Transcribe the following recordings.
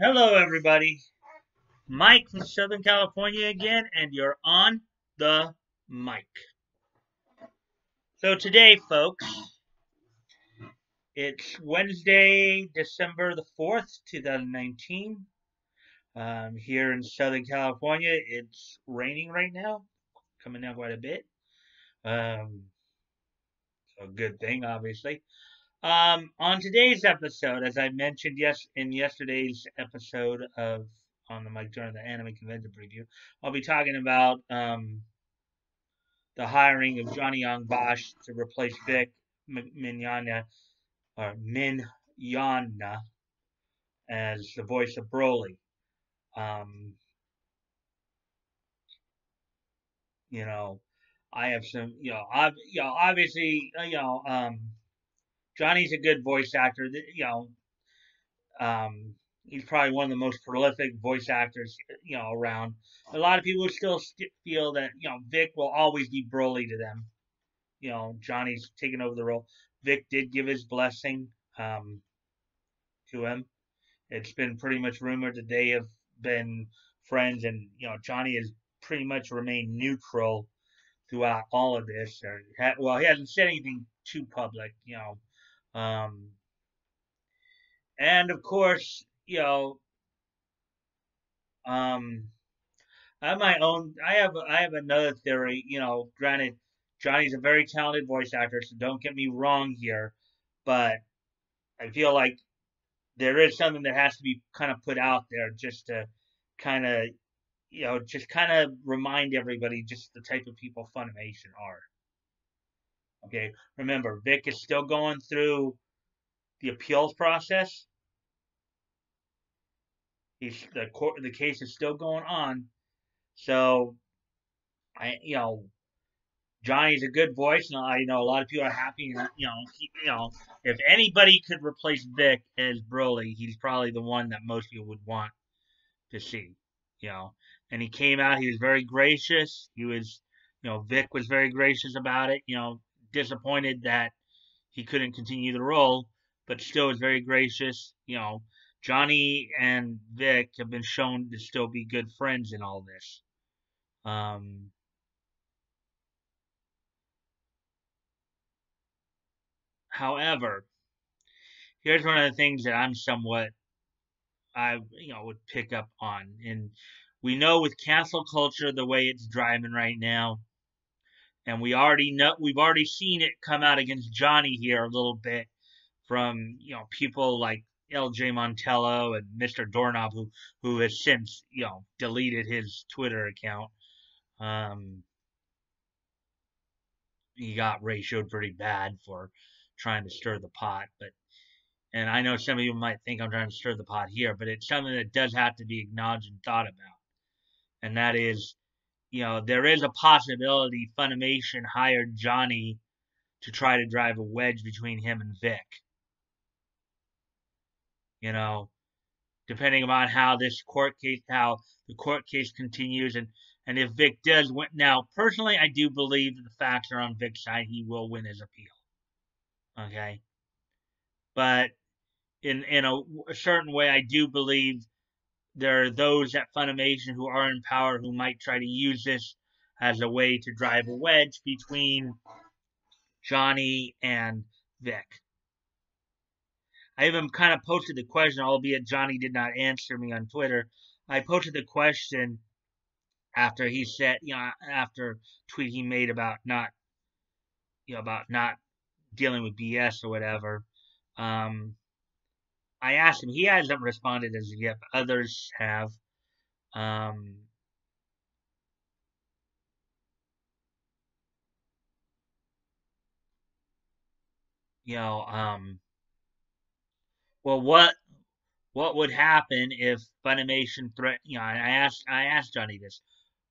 Hello, everybody. Mike from Southern California again, and you're on the mic. So, today, folks, it's Wednesday, December the 4th, 2019. Um, here in Southern California, it's raining right now, coming down quite a bit. Um, so, good thing, obviously. Um, on today's episode, as I mentioned yes in yesterday's episode of on the Mike during the Anime Convention preview, I'll be talking about um, the hiring of Johnny Yong Bosch to replace Vic Mignogna or Mignogna as the voice of Broly. Um, you know, I have some, you know, ob- you know, obviously, uh, you know, um, Johnny's a good voice actor. You know, um, he's probably one of the most prolific voice actors you know around. A lot of people still st- feel that you know Vic will always be Broly to them. You know, Johnny's taken over the role. Vic did give his blessing um, to him. It's been pretty much rumored that they have been friends, and you know Johnny has pretty much remained neutral throughout all of this. Or, well, he hasn't said anything too public, you know. Um, and of course, you know, um, I have my own. I have I have another theory. You know, granted, Johnny's a very talented voice actor, so don't get me wrong here, but I feel like there is something that has to be kind of put out there just to kind of, you know, just kind of remind everybody just the type of people Funimation are. Okay, remember, Vic is still going through the appeals process. He's the court, the case is still going on. So, I, you know, Johnny's a good voice, and I know a lot of people are happy. And you know, he, you know, if anybody could replace Vic as Broly, he's probably the one that most people would want to see. You know, and he came out. He was very gracious. He was, you know, Vic was very gracious about it. You know, disappointed that he couldn't continue the role, but still is very gracious. You know, Johnny and Vic have been shown to still be good friends in all this. Um, however, here's one of the things that I'm somewhat I you know would pick up on, and we know with cancel culture the way it's driving right now and we already know we've already seen it come out against Johnny here a little bit from you know people like L.J. Montello and Mr. Doorknob who who has since you know deleted his Twitter account. Um, he got ratioed pretty bad for trying to stir the pot, but and I know some of you might think I'm trying to stir the pot here, but it's something that does have to be acknowledged and thought about, and that is you know, there is a possibility Funimation hired Johnny to try to drive a wedge between him and Vic. You know, depending upon how this court case, how the court case continues, and and if Vic does win. Now, personally, I do believe that the facts are on Vic's side. He will win his appeal. Okay, but in in a, a certain way, I do believe there are those at Funimation who are in power who might try to use this as a way to drive a wedge between Johnny and Vic. I even kind of posted the question, albeit Johnny did not answer me on Twitter. I posted the question after he said, you know, after tweet he made about not, you know, about not dealing with BS or whatever. Um, I asked him. He hasn't responded as yet, but others have. Um, you know, um, well, what what would happen if Funimation threat? You know, I asked I asked Johnny this.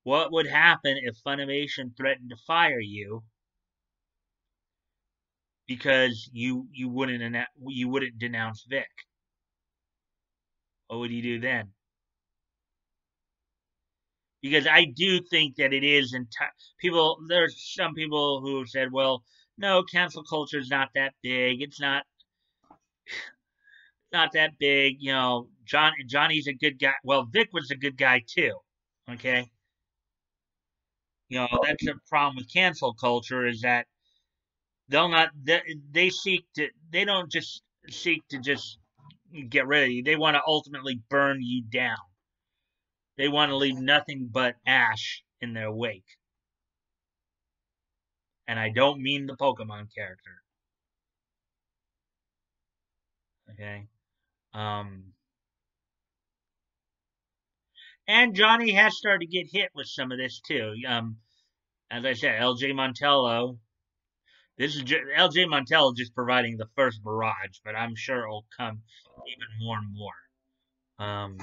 What would happen if Funimation threatened to fire you because you you wouldn't you wouldn't denounce Vic? What would you do then? Because I do think that it is entire people. There's some people who said, "Well, no, cancel culture is not that big. It's not not that big. You know, John Johnny's a good guy. Well, Vic was a good guy too. Okay. You know, that's the problem with cancel culture is that they'll not they, they seek to they don't just seek to just get rid of you. They want to ultimately burn you down. They want to leave nothing but ash in their wake. And I don't mean the Pokemon character. Okay. Um and Johnny has started to get hit with some of this too. Um, as I said, LJ Montello. This is LJ Montello just providing the first barrage, but I'm sure it'll come even more and more. Um,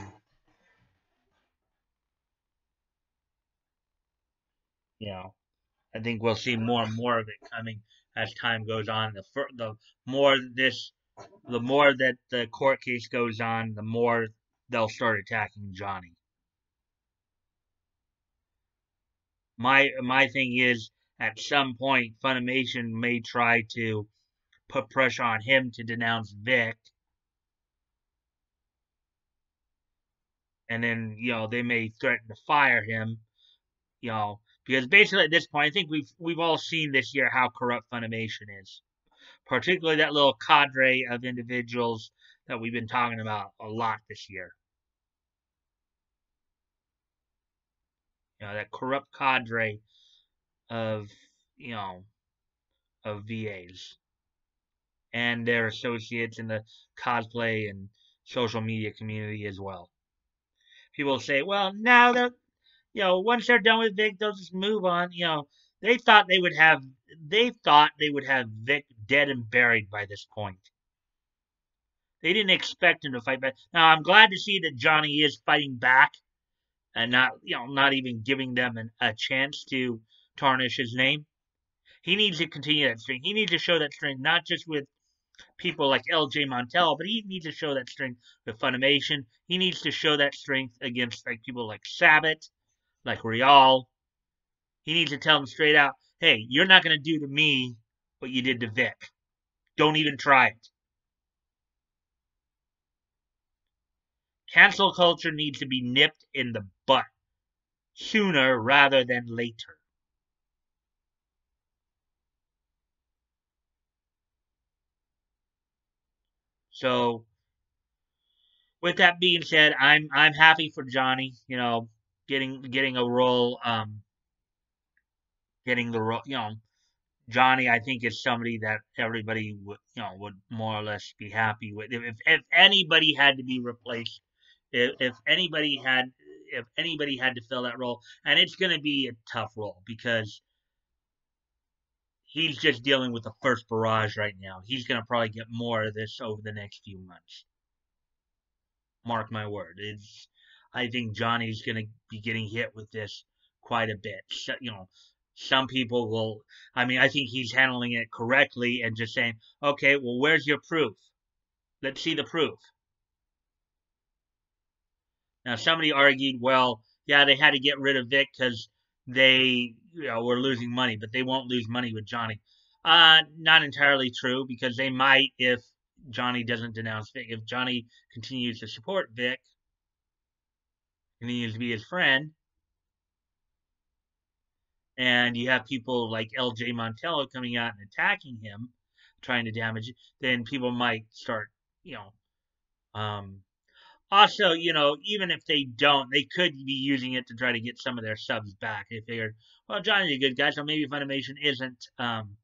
you know, I think we'll see more and more of it coming as time goes on. The fir- the more this, the more that the court case goes on, the more they'll start attacking Johnny. my my thing is at some point Funimation may try to put pressure on him to denounce Vic. And then, you know, they may threaten to fire him, you know, because basically at this point, I think we've we've all seen this year how corrupt Funimation is. Particularly that little cadre of individuals that we've been talking about a lot this year. you know, that corrupt cadre of, you know, of VAs and their associates in the cosplay and social media community as well. People say, well, now that, you know, once they're done with Vic, they'll just move on. You know, they thought they would have, they thought they would have Vic dead and buried by this point. They didn't expect him to fight back. Now, I'm glad to see that Johnny is fighting back and not you know not even giving them an, a chance to tarnish his name. He needs to continue that string. He needs to show that strength not just with people like L.J. Montel, but he needs to show that strength with Funimation. He needs to show that strength against like people like Sabat, like Rial. He needs to tell them straight out, "Hey, you're not going to do to me what you did to Vic. Don't even try it." Cancel culture needs to be nipped in the butt sooner rather than later. So, with that being said, I'm I'm happy for Johnny. You know, getting getting a role, um, getting the role. You know, Johnny, I think is somebody that everybody would you know would more or less be happy with. If if anybody had to be replaced if, if anybody had if anybody had to fill that role, and it's going to be a tough role because he's just dealing with the first barrage right now. He's going to probably get more of this over the next few months. Mark my word. It's I think Johnny's going to be getting hit with this quite a bit. So, you know, some people will I mean, I think he's handling it correctly and just saying, "Okay, well, where's your proof? Let's see the proof." Now, somebody argued, well, yeah, they had to get rid of Vic because they you know, were losing money, but they won't lose money with Johnny. Uh, not entirely true because they might if Johnny doesn't denounce Vic. If Johnny continues to support Vic, continues to be his friend, and you have people like L.J. Montello coming out and attacking him, trying to damage, then people might start, you know, um, also, you know, even if they don't, they could be using it to try to get some of their subs back. They figured, well, Johnny's a good guy, so maybe Funimation isn't um,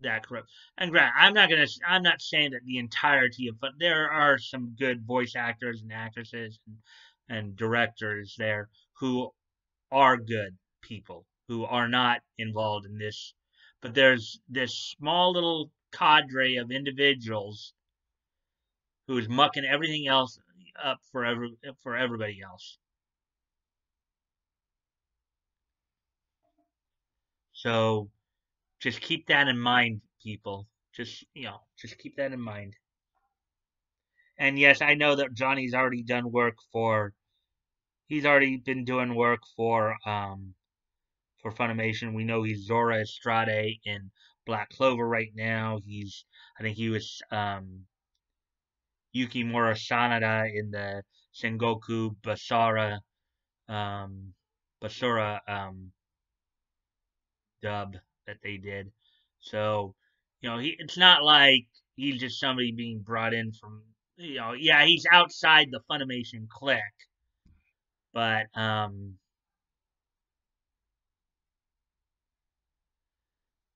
that corrupt. And Grant, I'm not gonna, I'm not saying that the entirety of, but there are some good voice actors and actresses and, and directors there who are good people who are not involved in this. But there's this small little cadre of individuals who's mucking everything else up for every for everybody else. So just keep that in mind, people. Just you know, just keep that in mind. And yes, I know that Johnny's already done work for he's already been doing work for um for Funimation. We know he's Zora Estrade in Black Clover right now. He's I think he was um Yukimura Sanada in the Sengoku Basara um, Basura um, dub that they did. So, you know, he it's not like he's just somebody being brought in from you know, yeah, he's outside the Funimation clique. But um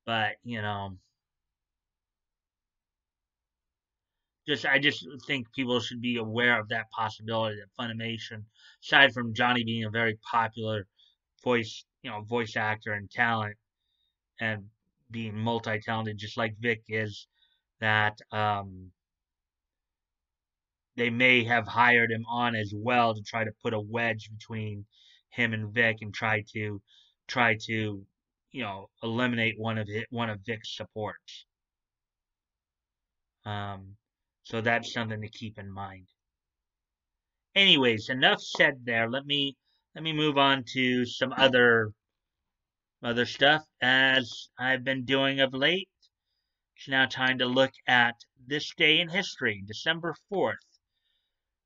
but, you know, just I just think people should be aware of that possibility that Funimation, aside from Johnny being a very popular voice, you know, voice actor and talent, and being multi-talented, just like Vic is, that um, they may have hired him on as well to try to put a wedge between him and Vic and try to try to you know eliminate one of it, one of Vic's supports. Um, so that's something to keep in mind. Anyways, enough said there. Let me let me move on to some other other stuff as I've been doing of late. It's now time to look at this day in history, December 4th.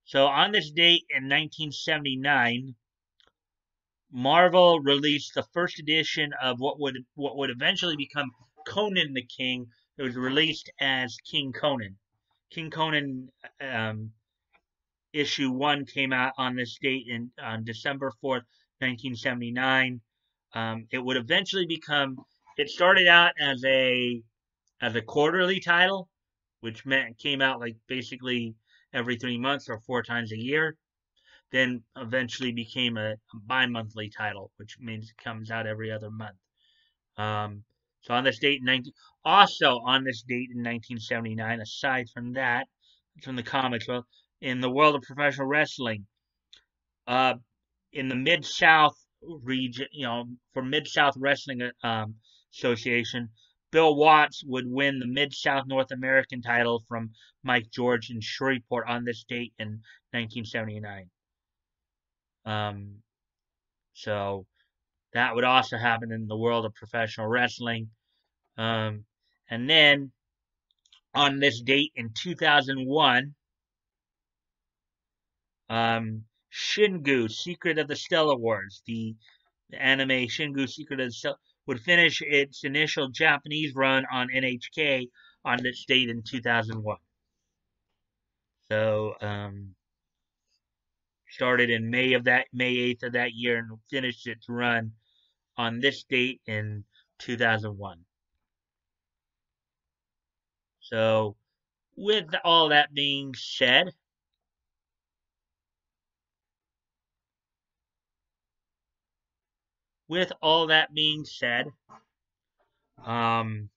So on this date in 1979, Marvel released the first edition of what would what would eventually become Conan the King. It was released as King Conan. King Conan um, issue one came out on this date in on December 4th, 1979. Um, it would eventually become. It started out as a as a quarterly title, which meant it came out like basically every three months or four times a year. Then eventually became a, a bi-monthly title, which means it comes out every other month. Um, so on this date in 19, also on this date in 1979, aside from that, from the comics, well, in the world of professional wrestling, uh, in the Mid South region, you know, for Mid South Wrestling um, Association, Bill Watts would win the Mid South North American title from Mike George in Shreveport on this date in 1979. Um, so that would also happen in the world of professional wrestling. Um, and then on this date in 2001, um, Shingu, Secret of the Stellar Wars, the, anime Shingu, Secret of the would finish its initial Japanese run on NHK on this date in 2001. So, um, started in May of that May 8th of that year and finished its run on this date in 2001. So, with all that being said, with all that being said, um,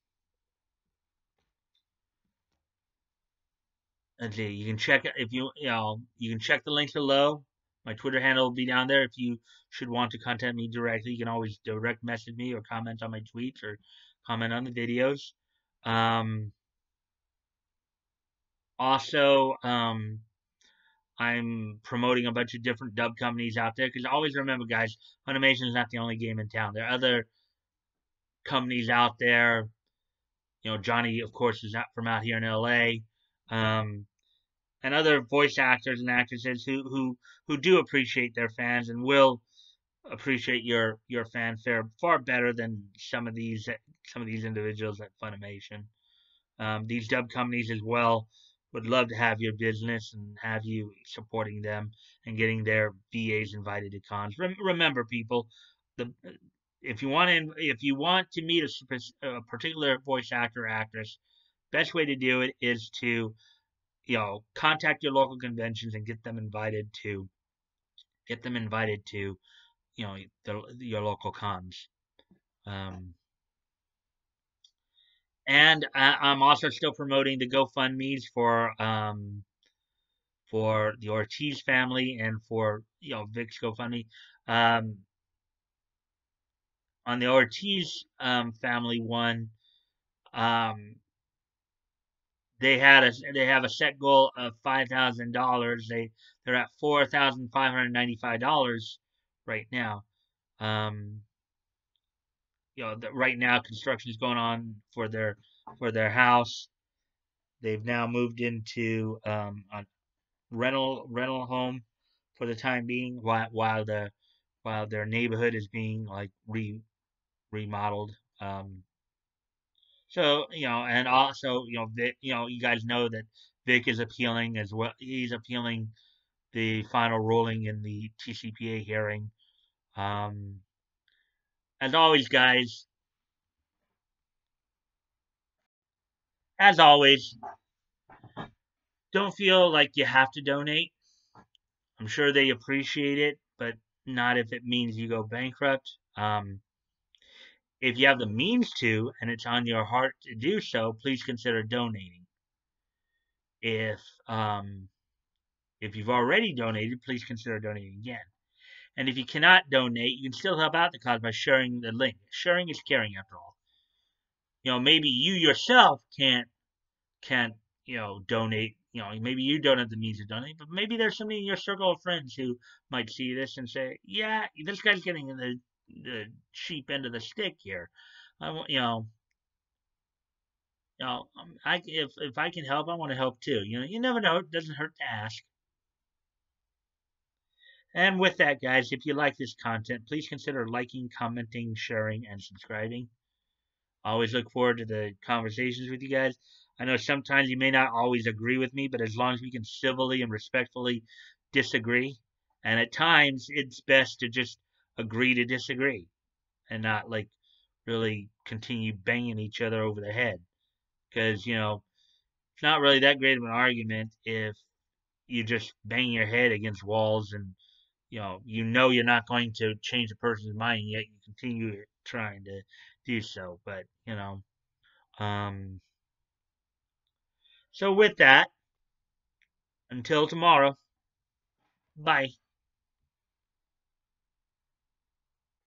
let's see, you can check if you you know you can check the links below. My Twitter handle will be down there. If you should want to contact me directly, you can always direct message me or comment on my tweets or comment on the videos. Um, also, um, I'm promoting a bunch of different dub companies out there because always remember, guys, Funimation is not the only game in town. There are other companies out there. You know, Johnny, of course, is not from out here in LA, um, and other voice actors and actresses who who who do appreciate their fans and will appreciate your your fanfare far better than some of these some of these individuals at Funimation. Um, these dub companies as well would love to have your business and have you supporting them and getting their VAs invited to cons. remember, people, the if you want to if you want to meet a, a particular voice actor or actress, best way to do it is to you know contact your local conventions and get them invited to get them invited to you know the, your local cons. Um, and I, am also still promoting the GoFundmes for um, for the Ortiz family and for you know Vic's GoFundMe. Um, on the Ortiz um, family one, um, they had a they have a set goal of five thousand dollars. They they're at four thousand five hundred ninety five dollars right now. Um, you know, right now construction is going on for their for their house. they've now moved into um, a rental rental home for the time being, while while the while their neighborhood is being like re remodeled. Um, so you know, and also you know, Vic, you know, you guys know that Vic is appealing as well. He's appealing the final ruling in the TCPA hearing. Um, as always, guys, as always, don't feel like you have to donate. I'm sure they appreciate it, but not if it means you go bankrupt. Um, if you have the means to and it's on your heart to do so, please consider donating. If um, if you've already donated, please consider donating again. And if you cannot donate, you can still help out the cause by sharing the link. Sharing is caring, after all. You know, maybe you yourself can't can't you know donate. You know, maybe you don't have the means to donate, but maybe there's somebody in your circle of friends who might see this and say, "Yeah, this guy's getting the the cheap end of the stick here. I want, you know, you know, um, I if if I can help, I want to help too. You know, you never know; it doesn't hurt to ask. And with that, guys, if you like this content, please consider liking, commenting, sharing, and subscribing. Always look forward to the conversations with you guys. I know sometimes you may not always agree with me, but as long as we can civilly and respectfully disagree, and at times it's best to just agree to disagree and not like really continue banging each other over the head. Because, you know, it's not really that great of an argument if you just bang your head against walls and, you know, you know you're not going to change a person's mind, yet you continue trying to do so. But, you know, um, so with that, until tomorrow, bye.